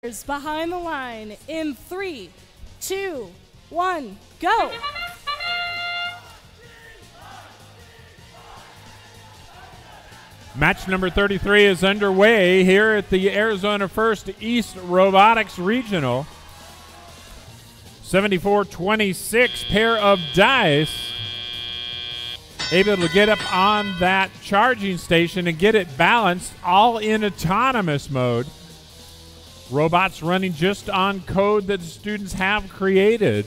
behind the line in three, two, one, go. Match number 33 is underway here at the Arizona First East Robotics Regional. 74 26 pair of dice. Able to get up on that charging station and get it balanced, all in autonomous mode. Robots running just on code that students have created.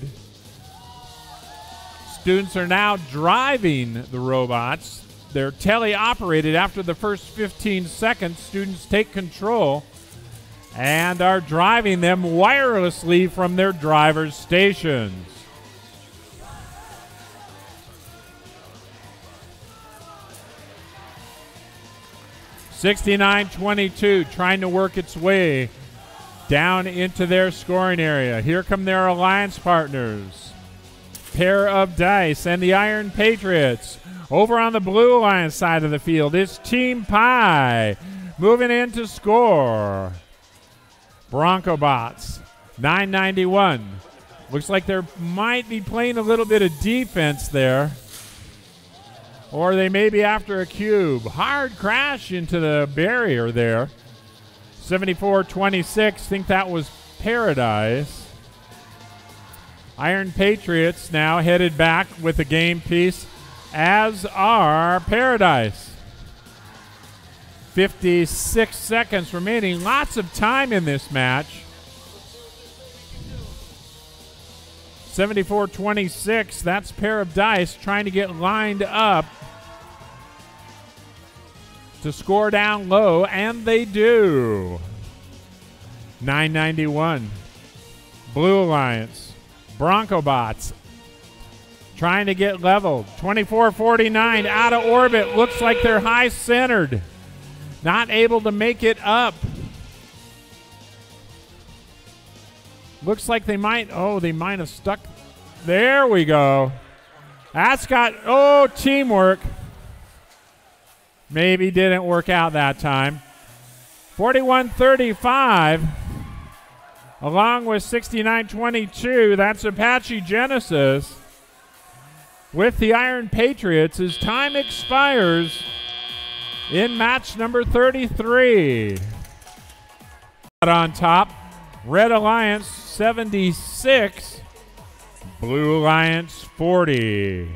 Students are now driving the robots. They're teleoperated after the first 15 seconds. Students take control and are driving them wirelessly from their driver's stations. Sixty-nine twenty-two, trying to work its way down into their scoring area. Here come their alliance partners. Pair of dice and the Iron Patriots. Over on the blue alliance side of the field is Team Pie moving in to score. Bronco Bots, 991. Looks like they might be playing a little bit of defense there. Or they may be after a cube. Hard crash into the barrier there. 74 26. Think that was Paradise. Iron Patriots now headed back with a game piece, as are Paradise. 56 seconds remaining. Lots of time in this match. 74 26. That's pair of dice trying to get lined up to score down low, and they do. 991. Blue Alliance. Bronco Bots trying to get leveled. 2449 out of orbit. Looks like they're high centered. Not able to make it up. Looks like they might. Oh, they might have stuck. There we go. That's got. Oh, teamwork. Maybe didn't work out that time. 41 35. Along with 69 22. That's Apache Genesis. With the Iron Patriots as time expires in match number 33. On top, Red Alliance 76, Blue Alliance 40.